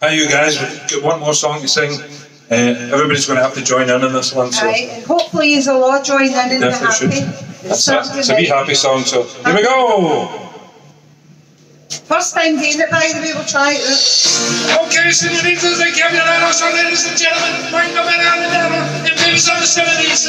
Hi, you guys. We've got one more song to sing. Uh, everybody's going to have to join in on this one. So Right, hopefully you'll all join in and be Definitely happy. That's It's it. something It's a wee happy song. So here we go. First time doing it, by the way, we'll try it. Okay, senoritas and caballeros, ladies and gentlemen, bring them in on the devil and babies on the 70s.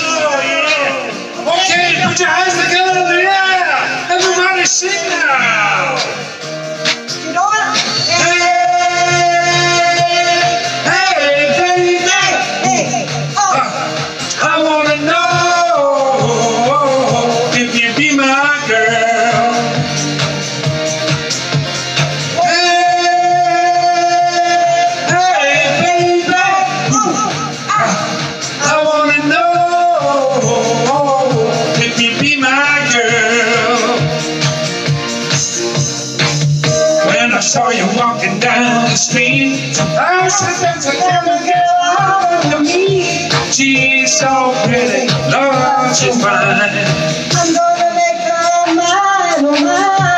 Saw you walking down the street, I said that's a different girl wanna meet. She's so pretty, Lord, she's fine. I'm gonna make her mine, oh mine.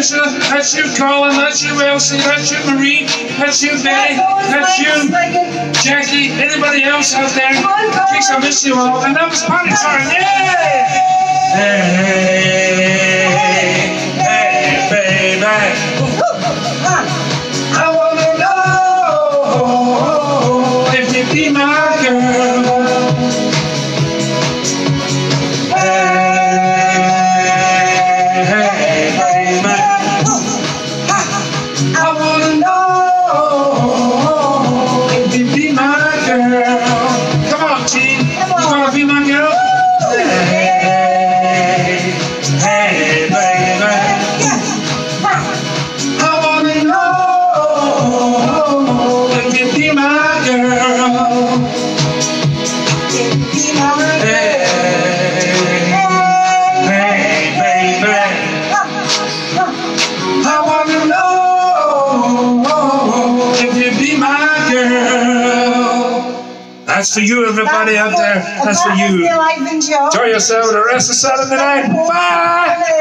That's you, Trisha. That's you, Colin. That's you, Elsie. That's you, Marie. That's you, Betty. That's you. Jackie, anybody else out there? In case I miss you all. And that was party time. Yeah! Hey, hey, baby. I wanna know if you be my girl. I wanna know if you be my girl. That's for you, everybody out there. That's for you. Enjoy Enjoy yourself the rest of Saturday night. Bye.